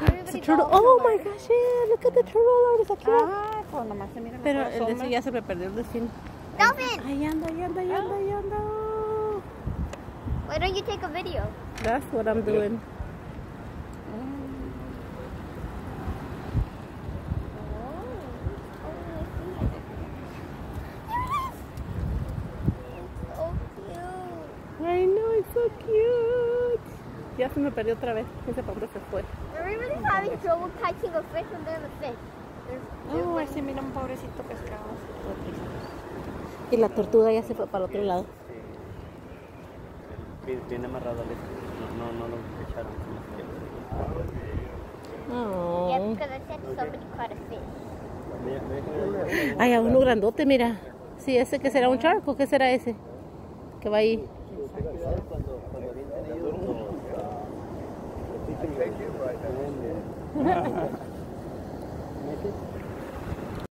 It's a turtle. Oh my gosh, yeah, look at the turtle. It's aquí. Ah, pues nomás se mira la Pero el sombra. de ya se me perdió el delfín. Dolphin! Ahí anda, ahí anda, ahí anda, ahí anda. Why don't you take a video? That's what I'm doing. Oh. I know, it's so cute. Ya se me perdió otra vez. No sé para dónde se fue. Really having trouble catching a fish when a fish? Oh, ese mira un pobrecito pescado. Y la tortuga ya se fue para el otro lado. Bien, bien amarrado al este. No, no, no lo echaron. Yeah, Oh. Ay, a uno grandote, mira. Sí, ese que será un charco, ¿qué será ese? Que va ahí. Cuando, cuando ellos los- los-